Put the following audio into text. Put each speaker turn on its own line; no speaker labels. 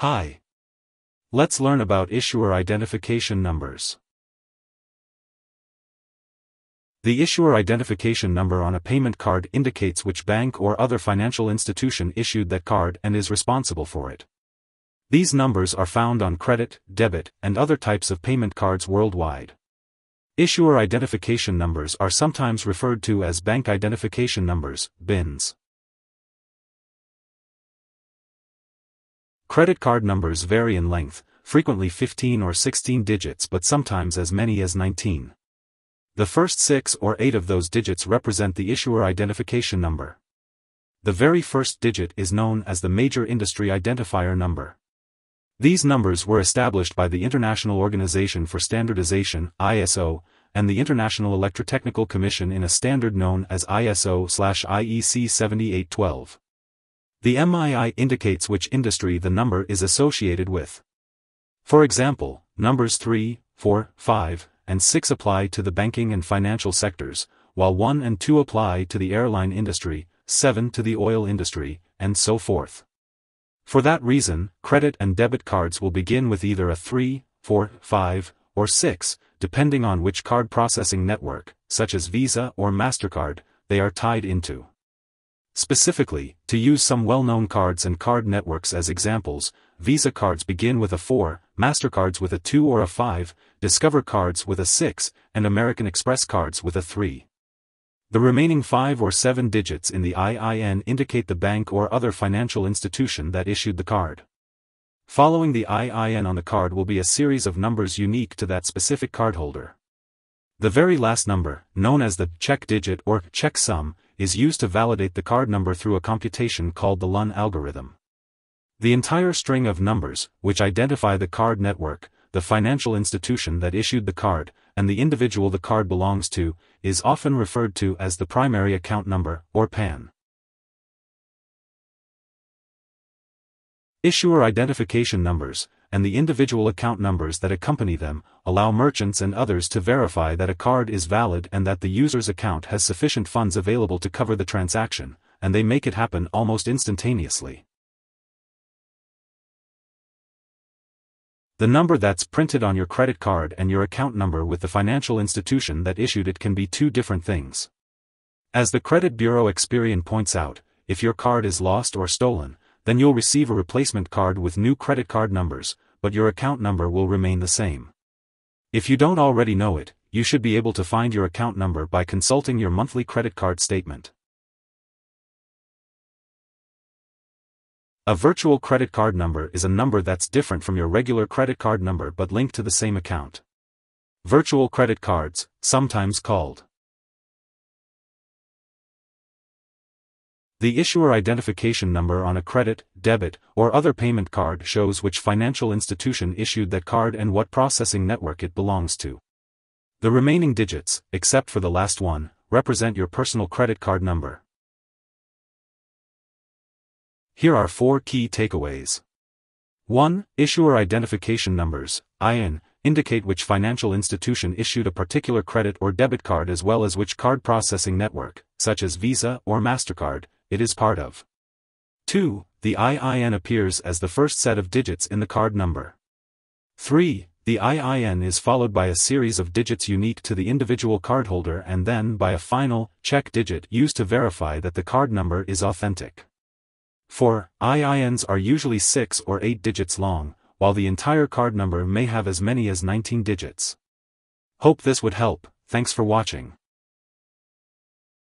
Hi. Let's learn about issuer identification numbers. The issuer identification number on a payment card indicates which bank or other financial institution issued that card and is responsible for it. These numbers are found on credit, debit, and other types of payment cards worldwide. Issuer identification numbers are sometimes referred to as bank identification numbers, BINs. Credit card numbers vary in length, frequently 15 or 16 digits but sometimes as many as 19. The first six or eight of those digits represent the issuer identification number. The very first digit is known as the Major Industry Identifier Number. These numbers were established by the International Organization for Standardization ISO, and the International Electrotechnical Commission in a standard known as ISO-IEC 7812. The MII indicates which industry the number is associated with. For example, numbers 3, 4, 5, and 6 apply to the banking and financial sectors, while 1 and 2 apply to the airline industry, 7 to the oil industry, and so forth. For that reason, credit and debit cards will begin with either a 3, 4, 5, or 6, depending on which card processing network, such as Visa or MasterCard, they are tied into. Specifically, to use some well-known cards and card networks as examples, Visa cards begin with a 4, MasterCards with a 2 or a 5, Discover cards with a 6, and American Express cards with a 3. The remaining 5 or 7 digits in the IIN indicate the bank or other financial institution that issued the card. Following the IIN on the card will be a series of numbers unique to that specific cardholder. The very last number, known as the check digit or checksum, is used to validate the card number through a computation called the Luhn algorithm. The entire string of numbers, which identify the card network, the financial institution that issued the card, and the individual the card belongs to, is often referred to as the primary account number, or PAN. Issuer identification numbers, and the individual account numbers that accompany them, allow merchants and others to verify that a card is valid and that the user's account has sufficient funds available to cover the transaction, and they make it happen almost instantaneously. The number that's printed on your credit card and your account number with the financial institution that issued it can be two different things. As the credit bureau Experian points out, if your card is lost or stolen, then you'll receive a replacement card with new credit card numbers, but your account number will remain the same. If you don't already know it, you should be able to find your account number by consulting your monthly credit card statement. A virtual credit card number is a number that's different from your regular credit card number but linked to the same account. Virtual credit cards, sometimes called. The issuer identification number on a credit, debit, or other payment card shows which financial institution issued that card and what processing network it belongs to. The remaining digits, except for the last one, represent your personal credit card number. Here are four key takeaways. 1. Issuer identification numbers, IIN, indicate which financial institution issued a particular credit or debit card as well as which card processing network, such as Visa or MasterCard, it is part of. 2. The IIN appears as the first set of digits in the card number. 3. The IIN is followed by a series of digits unique to the individual cardholder and then by a final, check digit used to verify that the card number is authentic. 4. IINs are usually 6 or 8 digits long, while the entire card number may have as many as 19 digits. Hope this would help, thanks for watching.